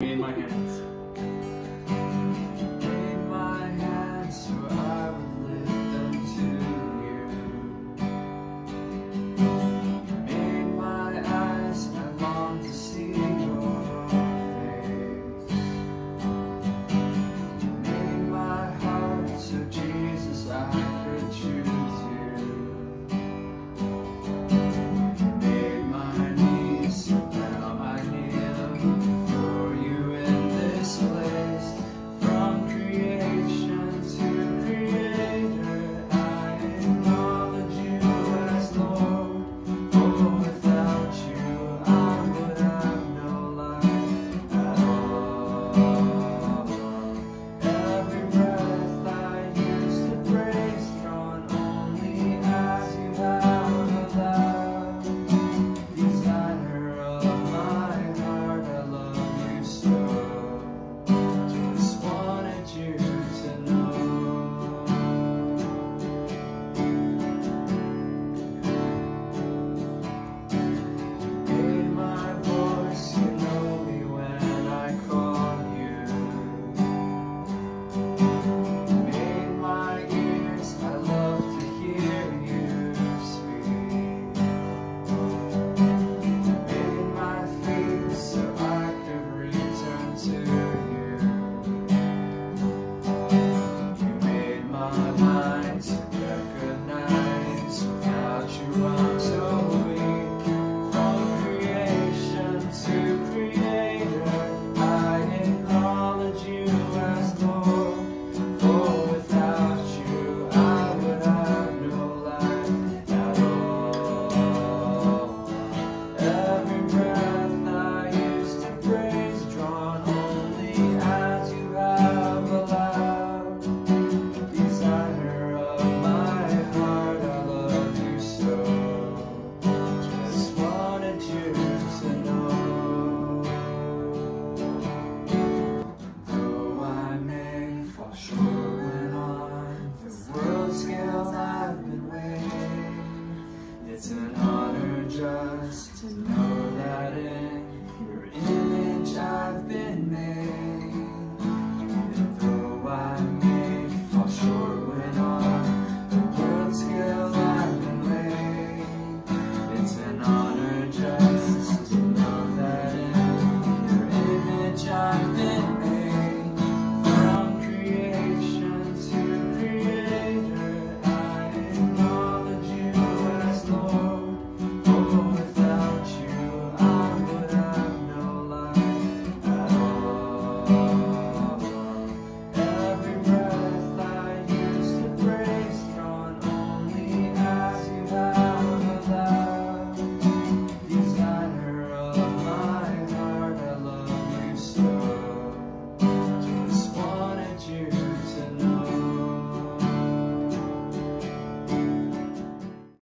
in my hand.